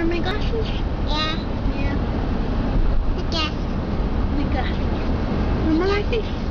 wear my glasses? Yeah. Yeah. The glasses. The glasses. Remember my face?